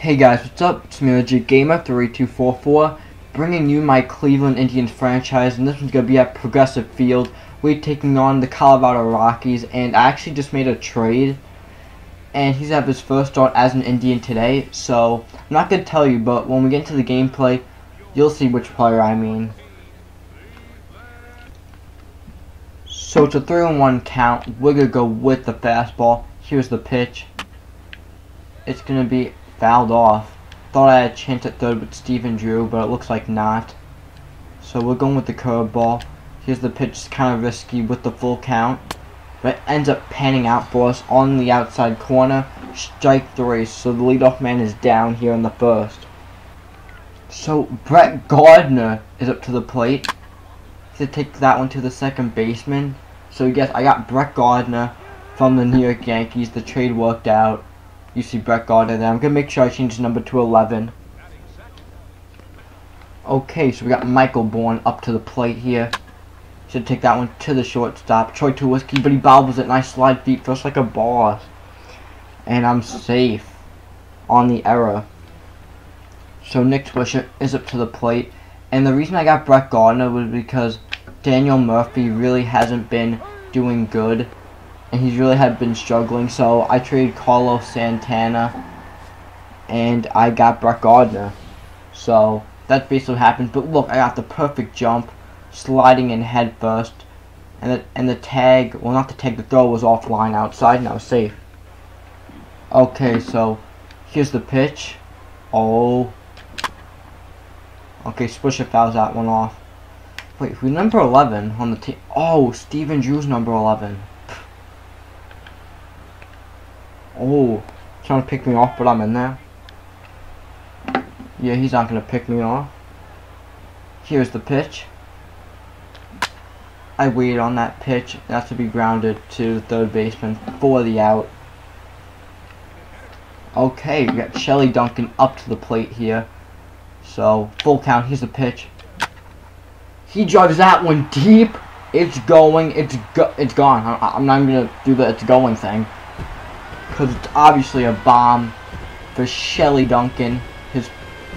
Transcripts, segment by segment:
Hey guys, what's up? It's me, Legit Gamer 3244, bringing you my Cleveland Indians franchise, and this one's gonna be at Progressive Field. We're taking on the Colorado Rockies, and I actually just made a trade, and he's have his first start as an Indian today. So I'm not gonna tell you, but when we get into the gameplay, you'll see which player I mean. So it's a three on one count. We're gonna go with the fastball. Here's the pitch. It's gonna be fouled off. Thought I had a chance at third with Stephen Drew, but it looks like not. So we're going with the curveball. Here's the pitch, it's kind of risky with the full count. But it ends up panning out for us on the outside corner. Strike three, so the leadoff man is down here in the first. So Brett Gardner is up to the plate. To take that one to the second baseman. So yes, I got Brett Gardner from the New York Yankees. The trade worked out. You see Brett Gardner there. I'm going to make sure I change the number to 11. Okay, so we got Michael Bourn up to the plate here. Should take that one to the shortstop. Troy Tulowitzki, but he bobbles it. Nice slide feet. Feels like a boss. And I'm safe on the error. So Nick Swisher is up to the plate. And the reason I got Brett Gardner was because Daniel Murphy really hasn't been doing good and he's really had been struggling. So I traded Carlos Santana, and I got Brett Gardner. So that's basically what happened. But look, I got the perfect jump, sliding in head first, and the and the tag. Well, not the tag. The throw was offline outside, and I was safe. Okay, so here's the pitch. Oh. Okay, Swisher fouls that one off. Wait, who's number 11 on the team? Oh, Stephen Drew's number 11. Oh, trying to pick me off, but I'm in there. Yeah, he's not going to pick me off. Here's the pitch. I waited on that pitch. That's to be grounded to the third baseman for the out. Okay, we got Shelley Duncan up to the plate here. So, full count. Here's the pitch. He drives that one deep. It's going. It's go it's gone. I'm not even going to do the it's going thing because it's obviously a bomb for Shelley Duncan, his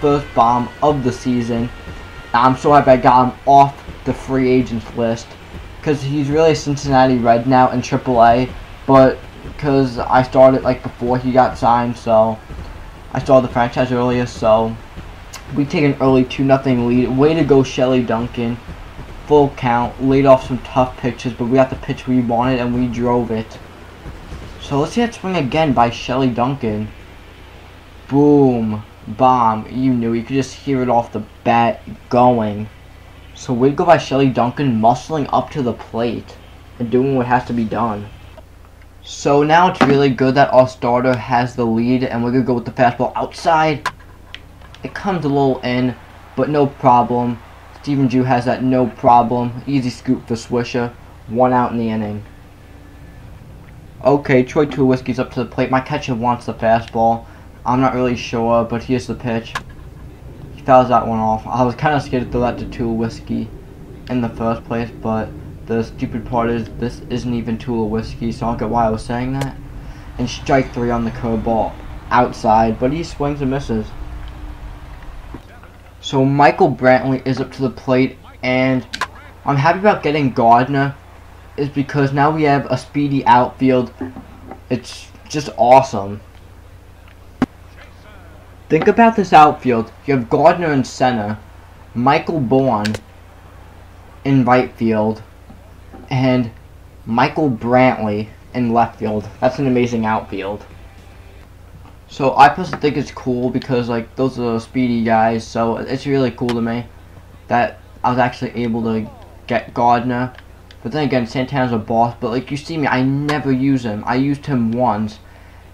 first bomb of the season. I'm so happy I got him off the free agents list because he's really a Cincinnati Red now in AAA, but because I started like before he got signed, so I saw the franchise earlier, so we take an early 2 nothing lead. Way to go, Shelley Duncan. Full count, laid off some tough pitches, but we got the pitch we wanted and we drove it. So let's see that swing again by Shelley Duncan. Boom. Bomb. You knew. You could just hear it off the bat going. So we go by Shelley Duncan muscling up to the plate and doing what has to be done. So now it's really good that our starter has the lead and we're going to go with the fastball outside. It comes a little in, but no problem. Stephen Drew has that no problem. Easy scoop for Swisher. One out in the inning. Okay, Troy Tulowitzki's up to the plate. My catcher wants the fastball. I'm not really sure, but here's the pitch. He fouls that one off. I was kind of scared to throw that to Tulowitzki in the first place, but the stupid part is this isn't even Tulowitzki, so I don't get why I was saying that. And strike three on the curveball outside, but he swings and misses. So Michael Brantley is up to the plate, and I'm happy about getting Gardner is because now we have a speedy outfield. It's just awesome. Think about this outfield. You have Gardner in center, Michael Bourn in right field, and Michael Brantley in left field. That's an amazing outfield. So I personally think it's cool because like those are speedy guys. So it's really cool to me that I was actually able to get Gardner but then again, Santana's a boss, but like you see me, I never use him. I used him once,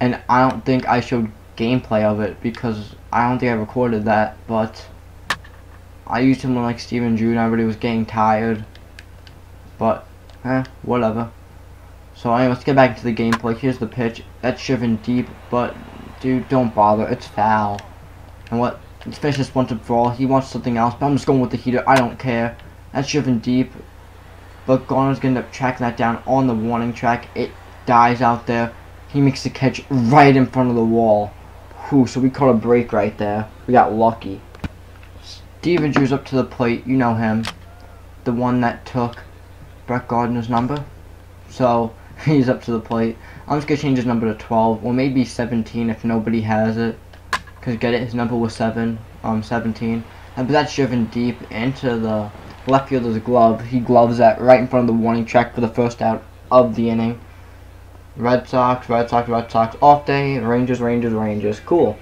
and I don't think I showed gameplay of it because I don't think I recorded that, but I used him when like Stephen Drew and everybody was getting tired. But, eh, whatever. So anyway, let's get back into the gameplay. Here's the pitch. That's driven deep, but dude, don't bother. It's foul. And what? Let's finish this once and for all. He wants something else, but I'm just going with the heater. I don't care. That's driven deep. But Gardner's going to end up tracking that down on the warning track. It dies out there. He makes the catch right in front of the wall. Whew, so we caught a break right there. We got lucky. Stephen Drew's up to the plate. You know him. The one that took Brett Gardner's number. So, he's up to the plate. I'm just going to change his number to 12. Or maybe 17 if nobody has it. Because get it, his number was 7. Um, 17. And but that's driven deep into the left fielder's glove. He gloves that right in front of the warning track for the first out of the inning. Red Sox, Red Sox, Red Sox, off day, Rangers, Rangers, Rangers. Cool.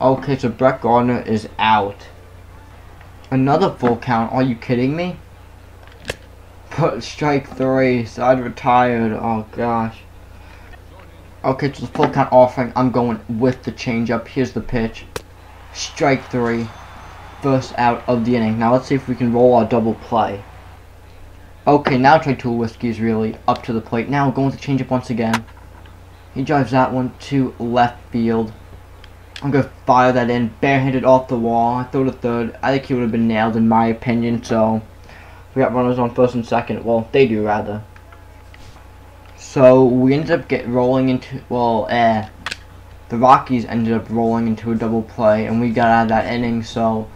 Okay, so Brett Gardner is out. Another full count. Are you kidding me? Strike three. Side retired. Oh gosh. Okay, so the full count offering. I'm going with the changeup. Here's the pitch. Strike three. First out of the inning. Now let's see if we can roll our double play. Okay, now Trey Tulowitzki is really up to the plate. Now going to change up once again. He drives that one to left field. I'm going to fire that in. Barehanded off the wall. I throw to third. I think he would have been nailed in my opinion. So, we got runners on first and second. Well, they do rather. So, we ended up get rolling into, well, eh. The Rockies ended up rolling into a double play. And we got out of that inning. So,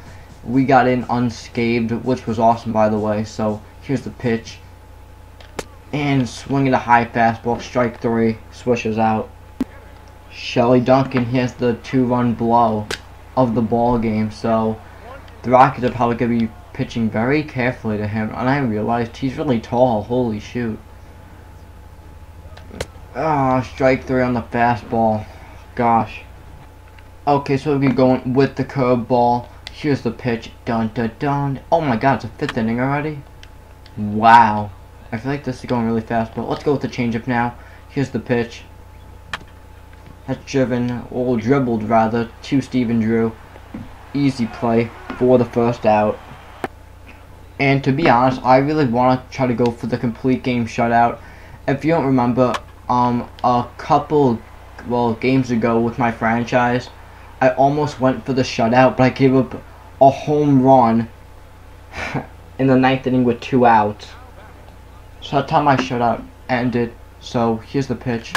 we got in unscathed. Which was awesome, by the way. So, here's the pitch. And swinging a high fastball. Strike three. Swishes out. Shelley Duncan has the two-run blow of the ball game. So the Rockies are probably to be pitching very carefully to him. And I realized he's really tall. Holy shoot. Ah, oh, strike three on the fastball. Gosh. Okay, so we're going with the curveball. Here's the pitch. Dun dun dun. Oh my god, it's a fifth inning already? Wow. I feel like this is going really fast, but let's go with the changeup now. Here's the pitch has driven, or dribbled rather, to Stephen Drew. Easy play for the first out. And to be honest, I really want to try to go for the complete game shutout. If you don't remember, um, a couple, well, games ago with my franchise, I almost went for the shutout, but I gave up a home run in the ninth inning with two outs. So that's how my shutout ended. So here's the pitch.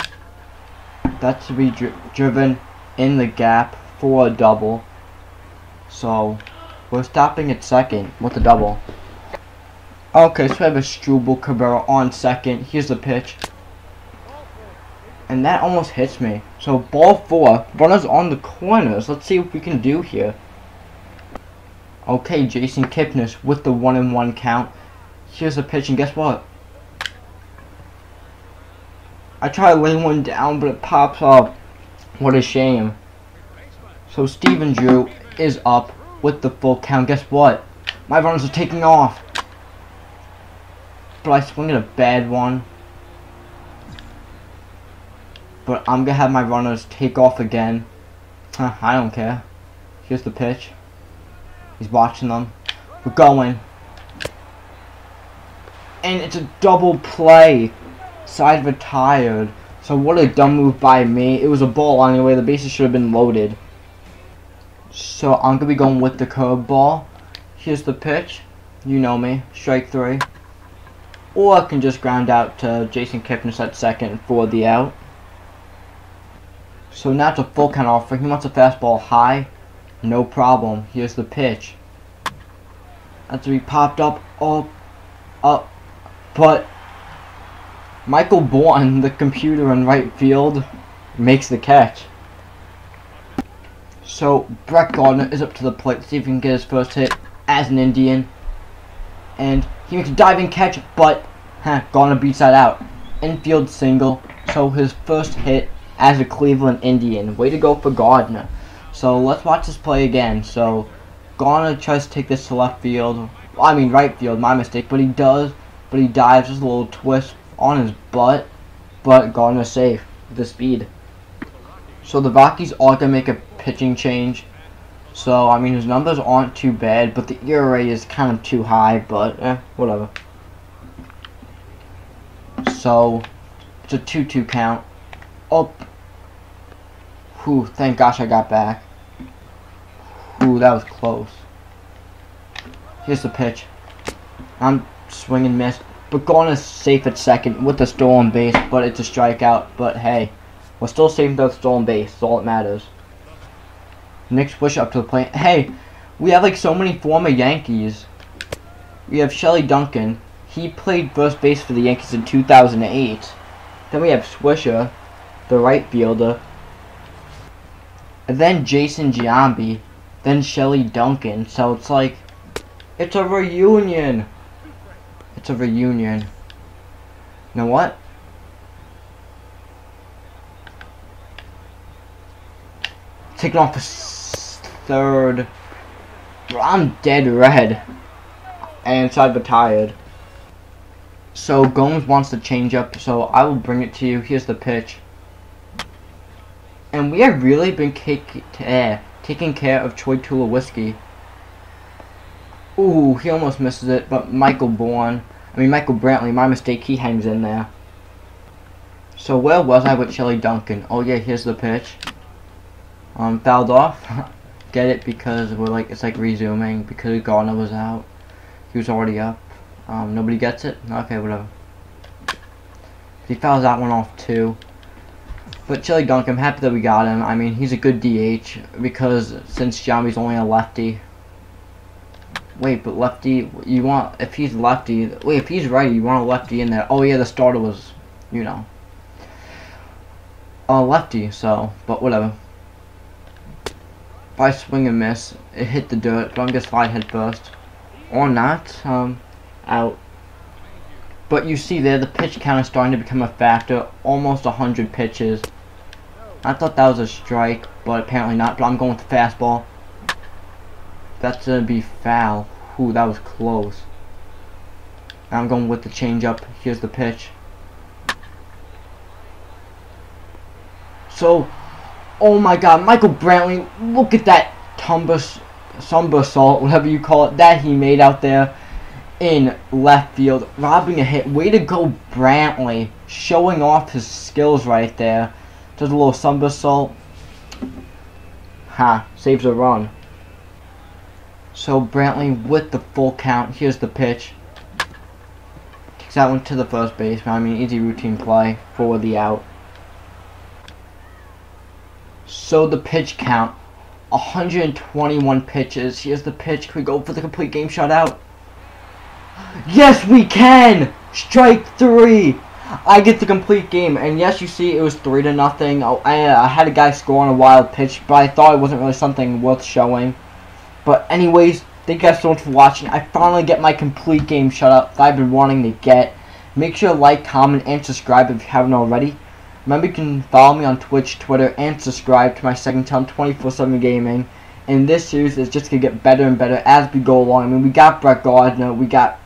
That's to be dri driven in the gap for a double. So, we're stopping at second with a double. Okay, so we have a Asdrubal Cabrera on second. Here's the pitch. And that almost hits me. So, ball four. Runners on the corners. Let's see what we can do here. Okay, Jason Kipnis with the one and one count. Here's the pitch, and guess what? I try to lay one down, but it pops up. What a shame. So Stephen Drew is up with the full count. Guess what? My runners are taking off. I swing at a bad one. But I'm to have my runners take off again. Huh, I don't care. Here's the pitch. He's watching them. We're going. And it's a double play side retired. So what a dumb move by me. It was a ball anyway. The bases should have been loaded. So I'm going to be going with the curveball. Here's the pitch. You know me. Strike three. Or I can just ground out to Jason Kipnis at second for the out. So now it's a full count offer. He wants a fastball high. No problem. Here's the pitch. That's he popped up, up, up, but Michael Bourn, the computer in right field, makes the catch. So Brett Gardner is up to the plate. see if he can get his first hit as an Indian. And he makes a diving catch, but huh, Gardner beats that out. Infield single. So his first hit as a Cleveland Indian. Way to go for Gardner. So let's watch this play again. So Gardner tries to take this to left field. I mean right field, my mistake. But he does. But he dives just a little twist on his butt, but Gardner safe with the speed. So the Rockies are going to make a pitching change. So, I mean, his numbers aren't too bad, but the ERA is kind of too high, but, eh, whatever. So, it's a 2-2 count. Up. Whew, thank gosh I got back. Ooh, that was close. Here's the pitch. I'm swinging miss. But going to safe at second with the stolen base, but it's a strikeout. But hey, we're still safe with the stolen base. All that matters. Nick Swisher up to the plate. Hey, we have like so many former Yankees. We have Shelley Duncan. He played first base for the Yankees in 2008. Then we have Swisher, the right fielder. And then Jason Giambi. Then Shelley Duncan. So it's like, it's a reunion. It's a reunion. You know what? Taking off the third. I'm dead red. And so I've retired. So Gomes wants to change up, so I will bring it to you. Here's the pitch. And we have really been uh, taking care of Troy Tulowitzki. Ooh, he almost misses it, but Michael Bourn, I mean Michael Brantley, my mistake, he hangs in there. So where was I with Shelley Duncan? Oh yeah, here's the pitch. Um, fouled off. Get it because we're like it's like resuming because Gardner was out. He was already up. Um, nobody gets it. Okay, whatever. He fouls that one off too. But Shelly Dunk, I'm happy that we got him. I mean, he's a good DH because since Giambi's only a lefty, Wait, but lefty, you want, if he's lefty, wait, if he's righty, you want a lefty in there. Oh yeah, the starter was, you know, a lefty, so, but whatever. I swing and miss, it hit the dirt, but I'm just fly head first. Or not, um, out. But you see there, the pitch count is starting to become a factor, almost 100 pitches. I thought that was a strike, but apparently not, but I'm going with the fastball. That's gonna be foul. Ooh, that was close. I'm going with the changeup. Here's the pitch. So, oh my god, Michael Brantley, look at that tumbus, somersault, whatever you call it, that he made out there in left field, robbing a hit. Way to go, Brantley, showing off his skills right there. Does a little somersault. Ha, saves a run. So Brantley with the full count. Here's the pitch. Takes that one to the first base. I mean, easy routine play for the out. So the pitch count. 121 pitches. Here's the pitch. Can we go for the complete game shutout? Yes, we can! Strike three! I get the complete game, and yes, you see, it was three to nothing. Oh, I, uh, I had a guy score on a wild pitch, but I thought it wasn't really something worth showing. But anyways, thank you guys so much for watching. I finally get my complete game shutout that I've been wanting to get. Make sure to like, comment, and subscribe if you haven't already. Remember, you can follow me on Twitch, Twitter, and subscribe to my second channel, 24-7 Gaming. And this series is just going to get better and better as we go along. I mean, we got Brett Gardner, we got...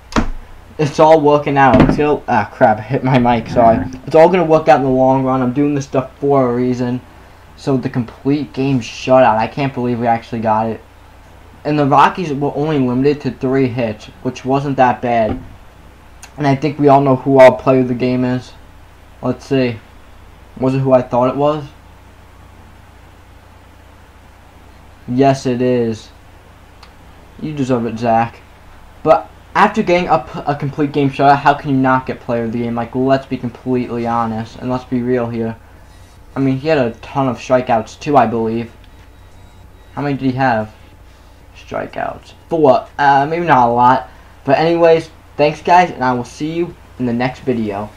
It's all working out. Until... Ah, crap, I hit my mic, sorry. It's all going to work out in the long run. I'm doing this stuff for a reason. So, the complete game shutout. I can't believe we actually got it and the Rockies were only limited to three hits, which wasn't that bad. And I think we all know who our player of the game is. Let's see. Was it who I thought it was? Yes, it is. You deserve it, Zach. But after getting up a complete game shutout, how can you not get player of the game? Like, let's be completely honest, and let's be real here. I mean, he had a ton of strikeouts, too, I believe. How many did he have? strikeouts. Four. Uh, maybe not a lot. But anyways, thanks guys, and I will see you in the next video.